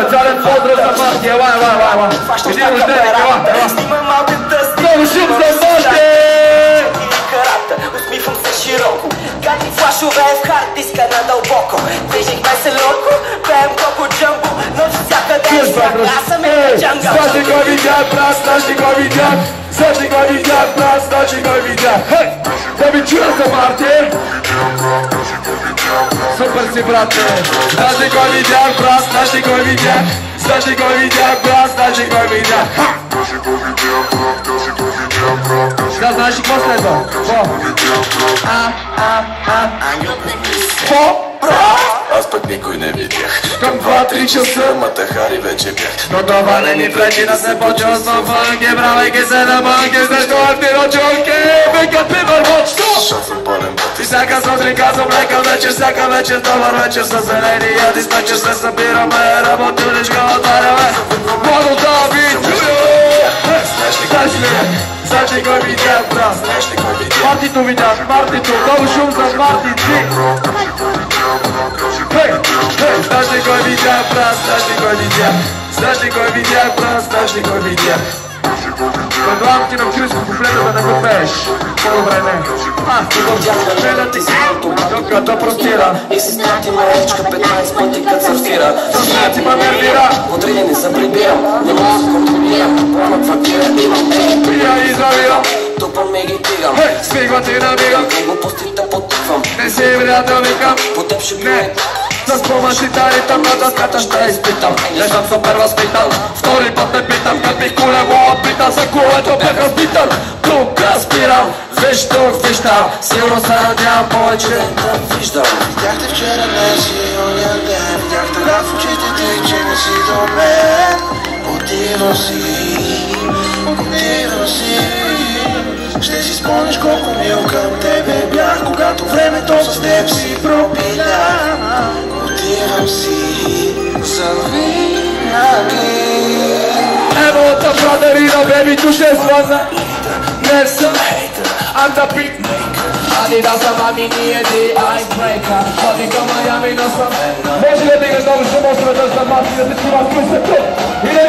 Fățoare în fodră să martie, uai, uai, uai, uai Vinirul de erică, uai, uai Căușim să martie! Gati flashu BF hard diska na dałboko Tyzik! Partię Super si brate Znacie go widział, pras, znacie go widział Znacie go widział, pras, znacie go widział Ha! Ja znasz i posle to Bo A, a, a Bo Aspekt никой не видях. Към два-три часа Матахари вече бях. Но това не ни пречи да се почувствам фънки Правейки се на мънки Срещу антирочонки Вика пивър Шат съм пълен път И всяка сутрин казвам лека вечер Всяка вечер добър вечер С зеления диспетчер се събираме Работилишка отваряме. Младо да ви чуя! Знаеш ли Знаеш ли кой брат? Знаеш ли кой видях? Мартито видях Мартито Много шум за Мартити Hej, hej, znasz li koj widział, brat, znasz li koj widział Znasz li koj widział, brat, znasz li koj widział Предлагам ти на чуйско куплета да не го пееш. По-добре не. А, Желя ти си докато простира. И сестрата ма ечка 15 пъти като сърфира Значи ма нервира. Не се прибирам Не мога да контролирам Плана квартира имам Пия и завира. Тупам и ги тигам. Свигва ти навигам Глупостите потиквам Не си приятел викам По теб ще Не, пие с помощ и тари там на дъската ще изпитам. Лежам супер възпитан, втори път не питам Как бих кулево опитан, за което бях разбитан. Тук спирам, виж тук, виж там Сигурно се надявам повече Да виждам. Видяхте вчера днес и оня ден Видях тъга в очите ти, че не си до мен. Отива си, отива си. Ще си спомниш колко мил към тебе бях Когато времето с теб си пропиля Отивам си завинаги Evo ta fraterina, baby, tu ще слаза Не съм I'm the beat maker Adidas, ама ми ние ти icebreaker Ходи към Майами, но съм Може ли да дигаш много ще може да съм маски да те чувам късето И да